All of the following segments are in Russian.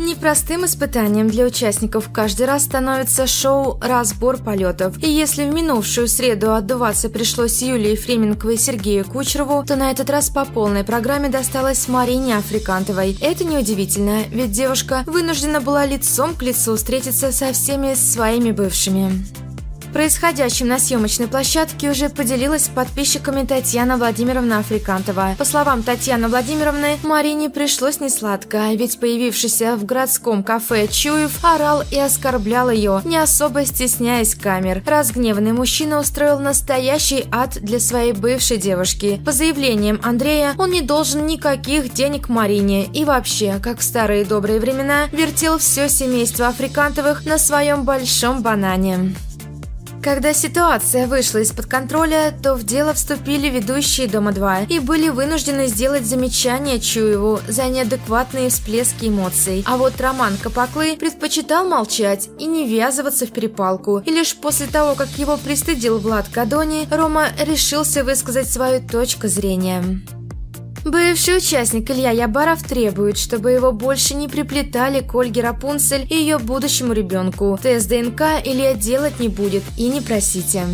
Непростым испытанием для участников каждый раз становится шоу «Разбор полетов». И если в минувшую среду отдуваться пришлось Юлии Фременковой и Сергею Кучерову, то на этот раз по полной программе досталось Марине Африкантовой. Это неудивительно, ведь девушка вынуждена была лицом к лицу встретиться со всеми своими бывшими. Происходящим на съемочной площадке уже поделилась с подписчиками Татьяна Владимировна Африкантова. По словам Татьяны Владимировны, Марине пришлось несладко, ведь появившийся в городском кафе Чуев орал и оскорблял ее, не особо стесняясь камер. Разгневанный мужчина устроил настоящий ад для своей бывшей девушки. По заявлениям Андрея, он не должен никаких денег Марине и вообще, как в старые добрые времена, вертел все семейство Африкантовых на своем большом банане. Когда ситуация вышла из-под контроля, то в дело вступили ведущие «Дома-2» и были вынуждены сделать замечание Чуеву за неадекватные всплески эмоций. А вот Роман Капаклы предпочитал молчать и не ввязываться в перепалку. И лишь после того, как его пристыдил Влад Кадони, Рома решился высказать свою точку зрения. Бывший участник Илья Ябаров требует, чтобы его больше не приплетали к Ольге Рапунцель и ее будущему ребенку. Тест ДНК Илья делать не будет и не просите.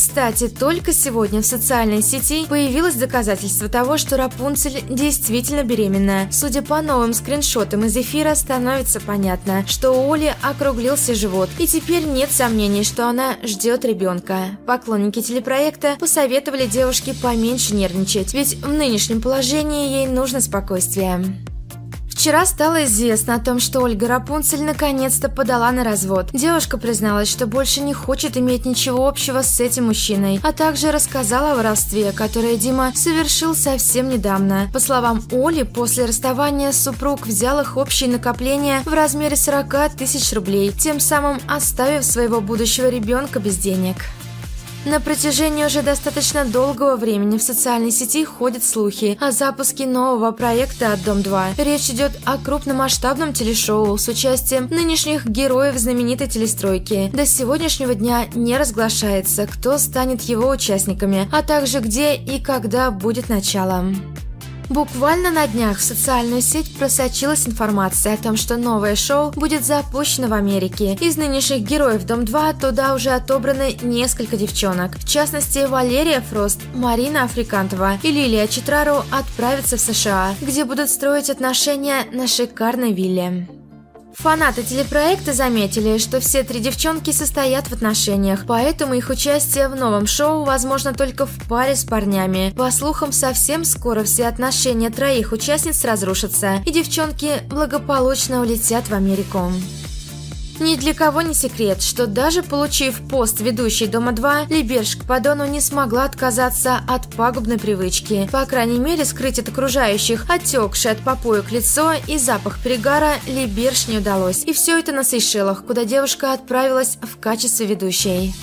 Кстати, только сегодня в социальной сети появилось доказательство того, что Рапунцель действительно беременна. Судя по новым скриншотам из эфира, становится понятно, что у Оли округлился живот, и теперь нет сомнений, что она ждет ребенка. Поклонники телепроекта посоветовали девушке поменьше нервничать, ведь в нынешнем положении ей нужно спокойствие. Вчера стало известно о том, что Ольга Рапунцель наконец-то подала на развод. Девушка призналась, что больше не хочет иметь ничего общего с этим мужчиной, а также рассказала о воровстве, которое Дима совершил совсем недавно. По словам Оли, после расставания супруг взял их общие накопления в размере 40 тысяч рублей, тем самым оставив своего будущего ребенка без денег. На протяжении уже достаточно долгого времени в социальной сети ходят слухи о запуске нового проекта от Дом-2. Речь идет о крупномасштабном телешоу с участием нынешних героев знаменитой телестройки. До сегодняшнего дня не разглашается, кто станет его участниками, а также где и когда будет начало. Буквально на днях в социальную сеть просочилась информация о том, что новое шоу будет запущено в Америке. Из нынешних героев Дом-2 туда уже отобраны несколько девчонок. В частности, Валерия Фрост, Марина Африкантова и Лилия Читрару отправятся в США, где будут строить отношения на шикарной вилле. Фанаты телепроекта заметили, что все три девчонки состоят в отношениях, поэтому их участие в новом шоу возможно только в паре с парнями. По слухам, совсем скоро все отношения троих участниц разрушатся, и девчонки благополучно улетят в Америку. Ни для кого не секрет, что даже получив пост ведущей Дома-2, Либерш Падону не смогла отказаться от пагубной привычки. По крайней мере, скрыть от окружающих отекшее от попоек лицо и запах перегара Либерш не удалось. И все это на Сейшелах, куда девушка отправилась в качестве ведущей.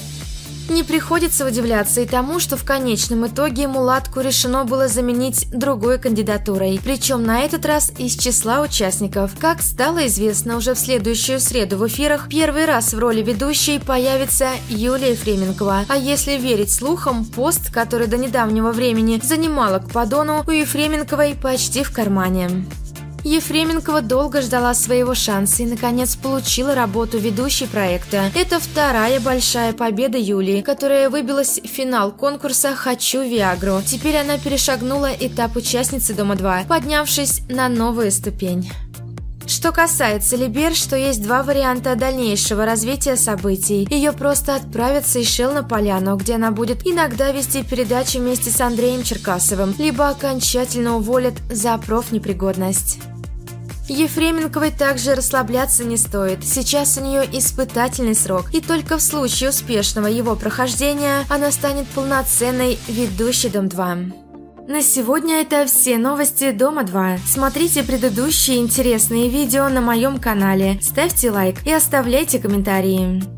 Не приходится удивляться и тому, что в конечном итоге мулатку решено было заменить другой кандидатурой, причем на этот раз из числа участников. Как стало известно уже в следующую среду в эфирах, первый раз в роли ведущей появится Юлия Фременкова. А если верить слухам, пост, который до недавнего времени занимала к подону, у Ефременковой почти в кармане. Ефременкова долго ждала своего шанса и, наконец, получила работу ведущей проекта. Это вторая большая победа Юлии, которая выбилась в финал конкурса «Хочу Виагру». Теперь она перешагнула этап участницы Дома-2, поднявшись на новую ступень. Что касается Либер, что есть два варианта дальнейшего развития событий. Ее просто отправят в Сейшел на поляну, где она будет иногда вести передачи вместе с Андреем Черкасовым, либо окончательно уволят за профнепригодность. Ефременковой также расслабляться не стоит. Сейчас у нее испытательный срок, и только в случае успешного его прохождения она станет полноценной ведущей Дом-2. На сегодня это все новости Дома-2. Смотрите предыдущие интересные видео на моем канале, ставьте лайк и оставляйте комментарии.